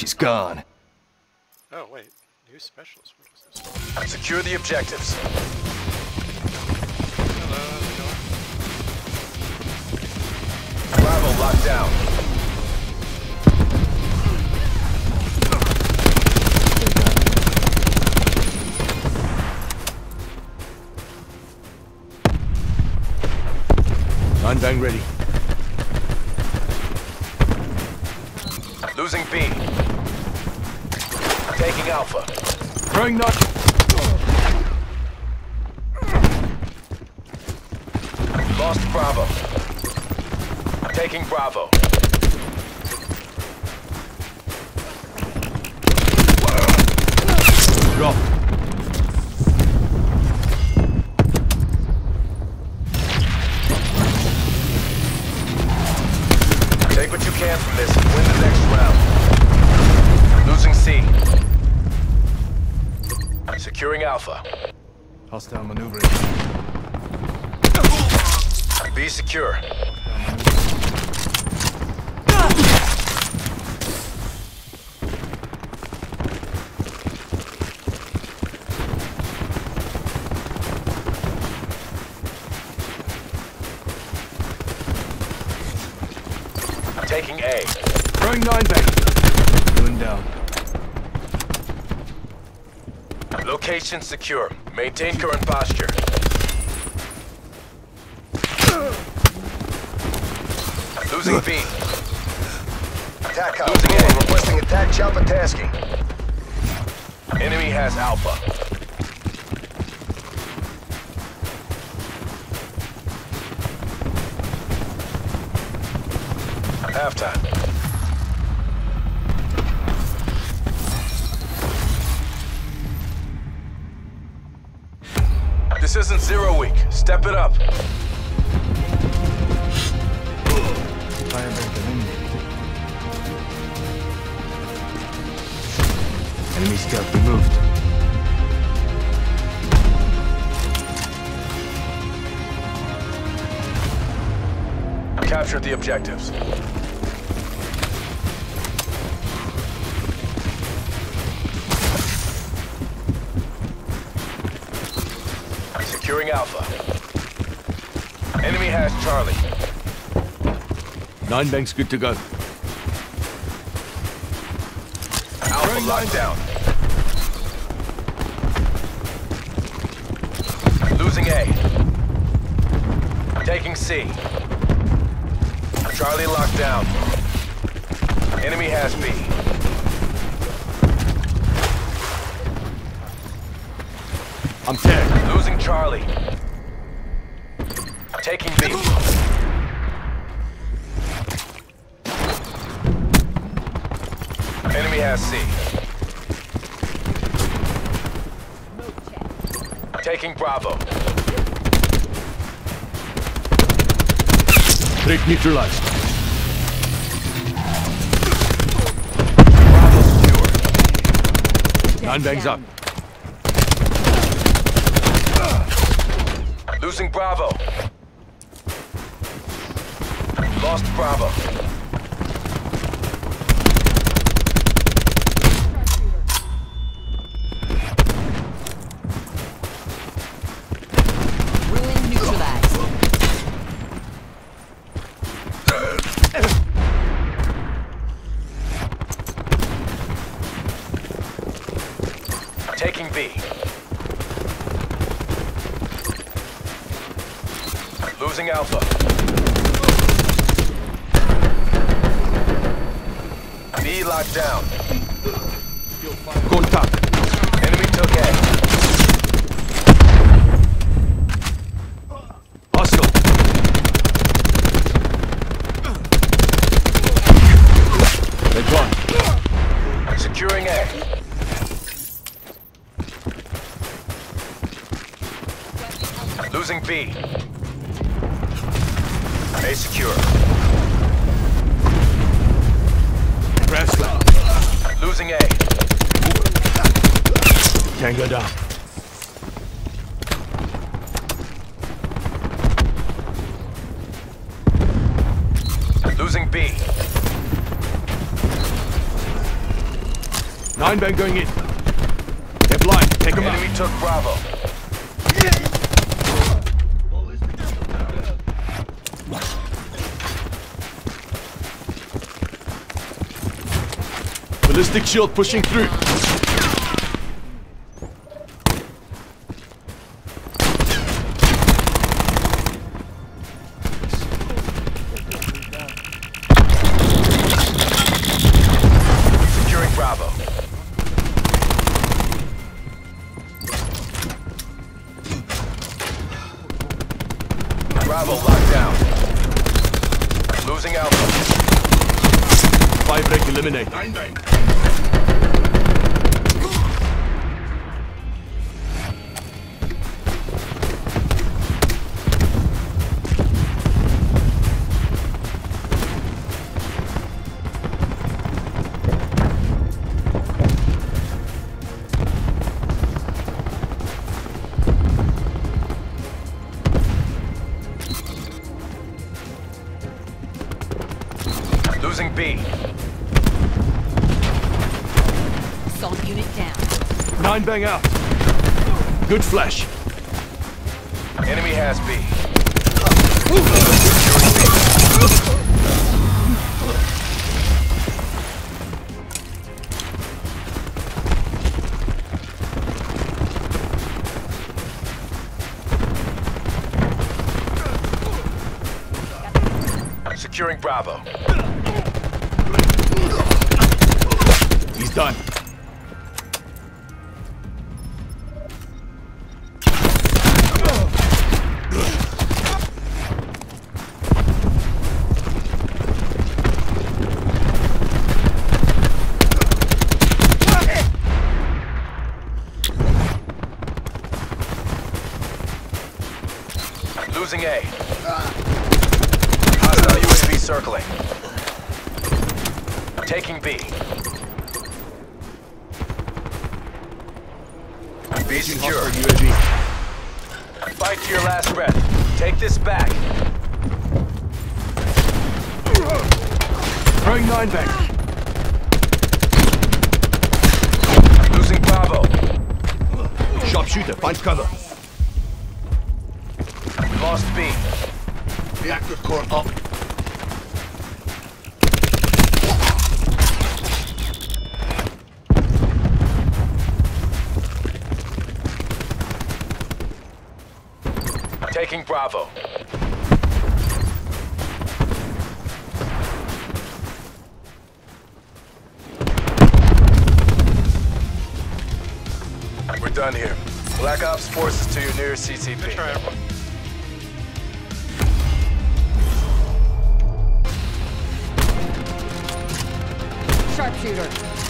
She's gone. Oh, wait. New specialist. What is this? Secure the objectives. Hello, how's it going? Bravo locked down. Nine-bang ready. Losing B. Taking Alpha. Throwing knock. Lost Bravo. Taking Bravo. Securing Alpha. Hostile maneuvering. B secure. Taking A. Throwing nine bang. Going down. Location secure. Maintain current posture. Losing B. Attack out. Losing A. Requesting attack chopper tasking. Enemy has Alpha. Halftime. This isn't zero week. Step it up. Enemy scout removed. Capture the objectives. Alpha. Enemy has Charlie. Nine bangs good to go. Alpha locked down. Losing A. Taking C. Charlie locked down. Enemy has B. I'm tagged. Losing Charlie. Taking B. Enemy has C. Taking Bravo. Threat neutralized. Bravo secure. Nine bangs up. Losing Bravo. Lost Bravo. Taking B. Losing Alpha. B locked down. Contact. Enemy took A. Hostile. Securing A. Losing B. A secure. Slap. Losing A. Tango down. Losing B. Nine bang going in. They're blind. Take them out. Enemy took Bravo. Ballistic shield pushing through. Securing Bravo. Bravo locked down. Losing Alpha. Eliminate. Nine bang out. Good flash. Enemy has B. Securing Bravo. He's done. Losing A. Ah. Hostile UAV circling. Taking B. B secure. UAV. Fight to your last breath. Take this back. Throwing nine bang. Losing Bravo. Sharpshooter, find cover. Lost B. Reactor core up. Taking Bravo. We're done here. Black Ops forces to your nearest CCP. Sharpshooter.